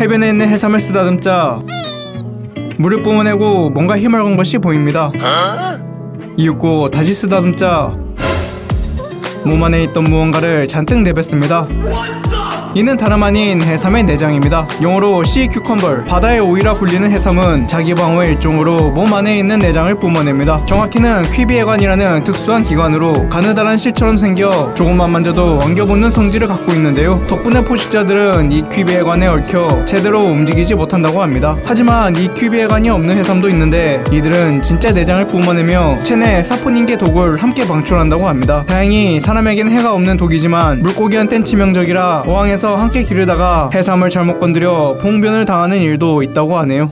해변에 있는 해삼을 쓰다듬자 물을 뿜어내고 뭔가 힘을 건 것이 보입니다. 이윽고 다시 쓰다듬자 몸 안에 있던 무언가를 잔뜩 내뱉습니다. 이는 다름 아닌 해삼의 내장입니다. 영어로 sea cucumber. 바다의 오이라 불리는 해삼은 자기 방어 일종으로 몸 안에 있는 내장을 뿜어냅니다. 정확히는 퀴비해관이라는 특수한 기관으로 가느다란 실처럼 생겨 조금만 만져도 엉겨붙는 성질을 갖고 있는데요. 덕분에 포식자들은 이 퀴비해관에 얽혀 제대로 움직이지 못한다고 합니다. 하지만 이 퀴비해관이 없는 해삼도 있는데 이들은 진짜 내장을 뿜어내며 체내 사포닌계 독을 함께 방출한다고 합니다. 다행히 사람에겐 해가 없는 독이지만 물고기한텐 치명적이라 어항에 서 함께 기르다가 해삼을 잘못 건드려 봉변을 당하는 일도 있다고 하네요.